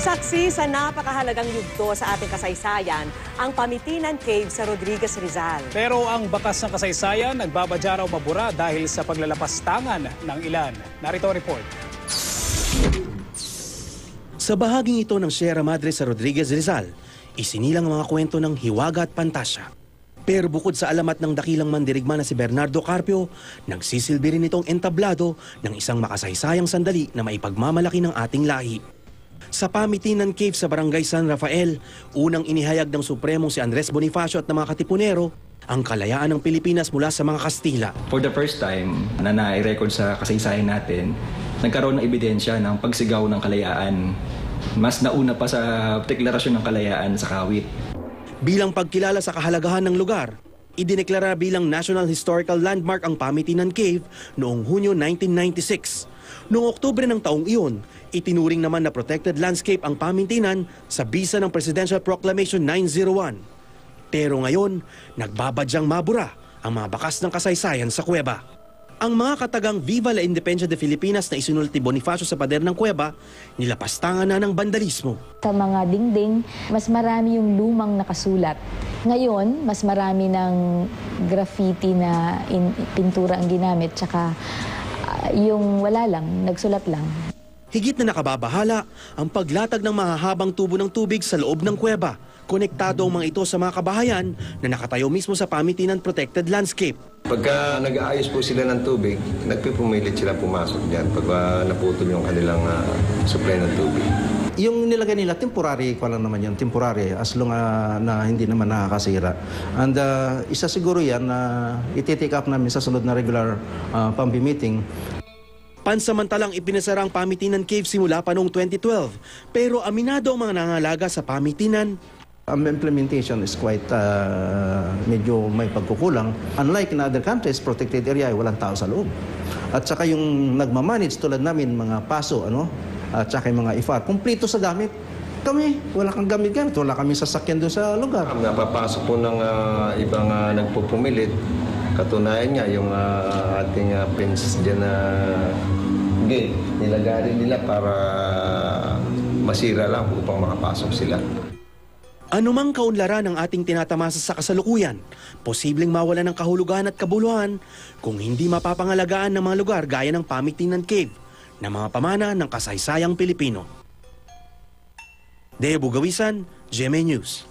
Saksi sa napakahalagang yugto sa ating kasaysayan, ang Pamitinan Cave sa Rodriguez Rizal. Pero ang bakas ng kasaysayan nagbabadya raw mabura dahil sa paglalapastangan ng ilan. Narito ang report. Sa bahaging ito ng Sierra Madre sa Rodriguez Rizal, isinilang ang mga kwento ng hiwaga at pantasya. Pero bukod sa alamat ng dakilang mandirigma na si Bernardo Carpio, nagsisilbi rin itong entablado ng isang makasaysayang sandali na maipagmamalaki ng ating lahi. Sa Pamitinan Cave sa Barangay San Rafael, unang inihayag ng Supremong si Andres Bonifacio at ng mga katipunero ang kalayaan ng Pilipinas mula sa mga Kastila. For the first time na na-record sa kasaysayan natin, nagkaroon ng ebidensya ng pagsigaw ng kalayaan. Mas nauna pa sa deklarasyon ng kalayaan sa kawit. Bilang pagkilala sa kahalagahan ng lugar, idineklara bilang National Historical Landmark ang Pamitinan Cave noong Hunyo 1996. Noong Oktubre ng taong iyon, itinuring naman na protected landscape ang Pamitinan sa bisa ng Presidential Proclamation 901. Pero ngayon, nagbabadyang mabura ang mga bakas ng kasaysayan sa kuweba. Ang mga katagang Viva la Independencia de Filipinas na isinulti Bonifacio sa pader ng kuweba, nilapastangan na ng bandalismo. Sa mga dingding, mas marami yung lumang nakasulat. Ngayon, mas marami ng graffiti na in, pintura ang ginamit, tsaka ah, yung wala lang, nagsulat lang. Higit na nakababahala ang paglatag ng mahahabang tubo ng tubig sa loob ng kuweba. Konektado ang mga ito sa mga kabahayan na nakatayo mismo sa Pamitinan Protected Landscape. Pagka nag-aayos po sila ng tubig, nagpipumilit sila pumasok dyan pag ah, naputol yung kanilang ah, supply ng tubig. Yung nilagay nila, temporary ko lang naman yun, temporary, as long ah, na hindi naman nakakasira. And ah, isa siguro yan na iti-take up namin sa sunod na regular uh, PAMBI meeting. Pansamantalang ipinasara ang Pamitinan Cave simula pa noong 2012. Pero aminado ang mga nangangalaga sa Pamitinan, Ang implementation is quite ah, medyo may pagkukulang. Unlike in other countries, protected area ay walang tao sa loob. At saka yung nagmamanage tulad namin, mga paso, ano, at saka yung mga IFAR, kumplito sa gamit. Kami, wala kang gamit gamit, wala kami sasakyan doon sa lugar. Napapasok po ng ah, ibang ah, nagpupumilit. Katunayan nga yung ah, ating uh, fence dyan na gate. Nilagay rin nila para masira lang upang makapasok sila. anumang kaunlaran ng ating tinatamasa sa kasalukuyan, posibleng mawala ng kahulugan at kabuluhan kung hindi mapapangalagaan ng mga lugar gaya ng Pamitinan Cave na mga pamana ng kasaysayang Pilipino. Deo Bugawisan, GMA News.